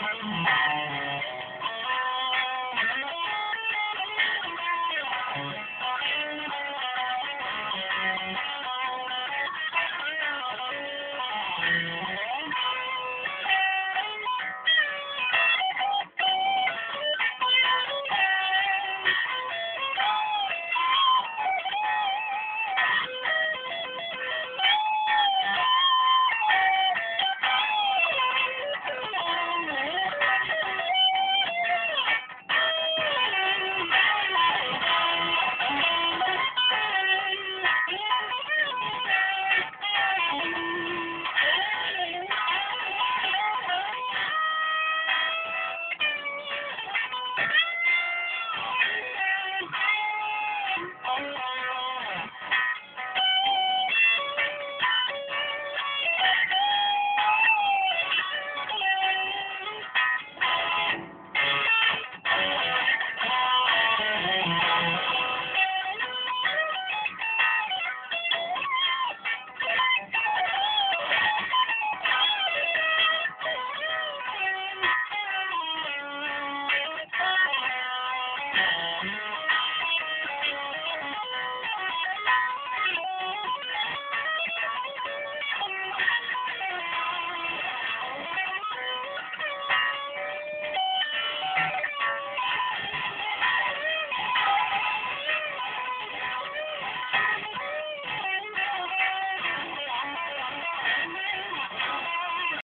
Thank you. Bye.